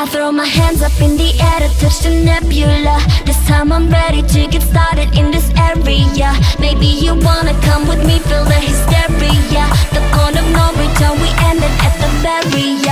I throw my hands up in the air to touch the nebula. This time I'm ready to get started in this area. Maybe you wanna come with me, feel the hysteria. The corner of no return, we ended at the barrier.